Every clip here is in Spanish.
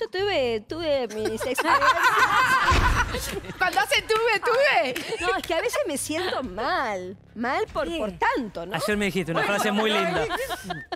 Yo tuve, tuve mis experiencias. Cuando hacen tuve, tuve. No, es que a veces me siento mal. Mal por, por tanto, ¿no? Ayer me dijiste una frase muy linda.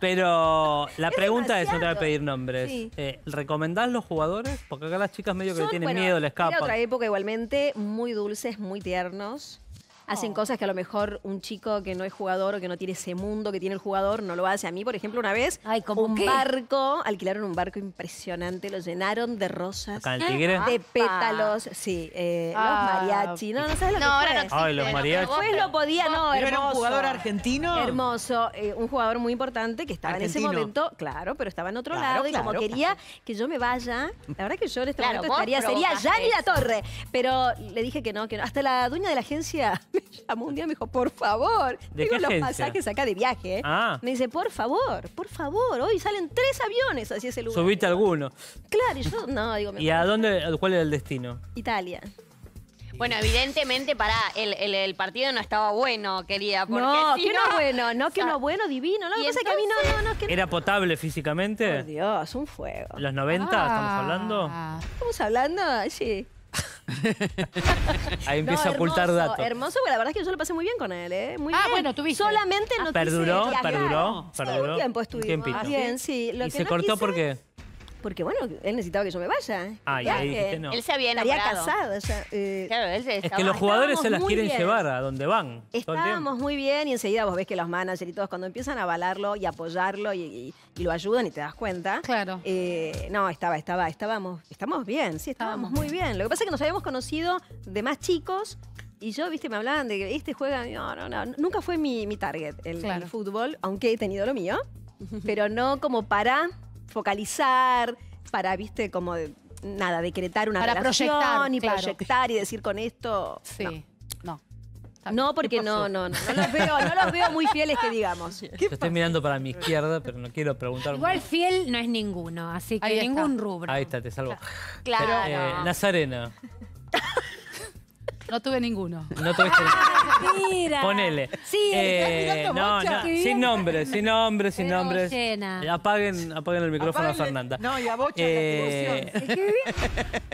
Pero la pregunta es, no te voy a pedir nombres. Sí. Eh, ¿Recomendás los jugadores? Porque acá las chicas medio que le Son, tienen bueno, miedo, le Era otra escapan. época igualmente, muy dulces, muy tiernos. Hacen cosas que a lo mejor un chico que no es jugador o que no tiene ese mundo que tiene el jugador no lo hace. A mí, por ejemplo, una vez, Ay, ¿cómo un qué? barco, alquilaron un barco impresionante, lo llenaron de rosas, Acá en el Tigre. de pétalos, sí, eh, Ah. los mariachi. No, no sabes lo No, que ahora fue. no existe. Ay, los mariachis. Después lo podía, no, ¿Pero era un jugador argentino? Hermoso, eh, un jugador muy importante que estaba en ese momento, claro, pero estaba en otro Claro, lado y como claro, quería que yo me vaya, la verdad que yo en este Claro, momento vos estaría, sería provocaste Yanni La. Torre, pero le dije que no, que no. Hasta la dueña de la agencia me llamó un día y me dijo, por favor, ¿De tengo qué los agencia? pasajes acá de viaje. ¿eh". Ah. Me dice, por favor, por favor, hoy salen tres aviones hacia ese lugar. Subiste alguno. Claro, y yo, no, digo, me ¿Y a dónde, cuál era el destino? Italia. Bueno, evidentemente, pará, el, el- el partido no estaba bueno, quería. Porque No, si que no no bueno, no, que o sea, no bueno, divino. No, ¿y que pasa es que a mí no, no, no, que ¿Era potable Por físicamente? Dios, un fuego. ¿Los 90 estamos Ah. hablando? ¿Estamos hablando? Sí. Ahí empieza No, a ocultar hermoso, datos. Hermoso, porque la verdad es que yo lo pasé muy bien con él, ¿eh? Muy Ah, bien. bueno, tuviste. Solamente no ¿Perduró? quise viajar. ¿Perduró? Sí, ¿Perduró? un tiempo Un estuvimos. tiempito. Bien, sí. Lo ¿Y que se no cortó quise- por qué? Porque, bueno, él necesitaba que yo me vaya. Ah, y ahí dijiste no. Él se había Estaría enamorado. casada, o sea, eh, Claro, él se Es que los jugadores se las quieren bien. llevar a donde van. Estábamos muy bien y enseguida vos ves que los managers y todos cuando empiezan a avalarlo y apoyarlo y, y- y lo ayudan y te das cuenta. Claro. Eh, no, estaba, estaba, estábamos, estamos bien, sí, estábamos muy bien. Lo que pasa es que nos habíamos conocido de más chicos y yo, viste, me hablaban de que este juega, no, no, no, nunca fue mi, mi target el, Claro. el fútbol, aunque he tenido lo mío, pero no como para focalizar, para, viste, como de- nada, decretar una Para relación proyectar, y claro. proyectar y decir con esto. Sí. No. No, porque no, no, no, no los veo, no los veo muy fieles que digamos. Yo estoy mirando para mi izquierda, pero no quiero preguntar. Igual fiel no es ninguno, así que Ahí está. ningún rubro. Ahí está, te salvo. Claro. Eh, Nazarena, No tuve ninguno. no tuviste. Mira. Ponele. Sí, Eh, no, no, sin bien. nombres, sin nombres, sin Pero nombres. llena. Apaguen, apaguen el micrófono a Apáguenle- Fernanda. No, y a Bocha, Eh, la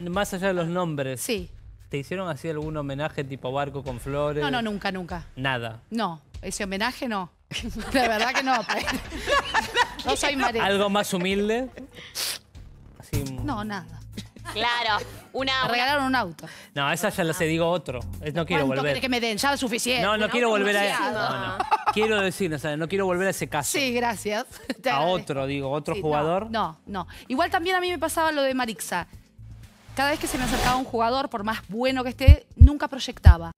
te más allá de los nombres, Sí. ¿te hicieron así algún homenaje tipo barco con flores? No, no, nunca, nunca. Nada. No, ese homenaje no. De verdad que no. No soy María. ¿Algo más humilde? Así, No, nada. Claro. Una, Me una- regalaron un auto. No, esa ya la sé, digo otro. Es- No quiero ¿Cuánto volver. querés que me den? Ya es suficiente. No, no quiero volver a demasiado. no, no. Quiero decir, o sea, no quiero volver a ese caso. Sí, gracias. Te a agradezco. otro, digo, otro Sí, jugador. No, no, no. Igual también a mí me pasaba lo de Marixa. Cada vez que se me acercaba un jugador, por más bueno que esté, nunca proyectaba.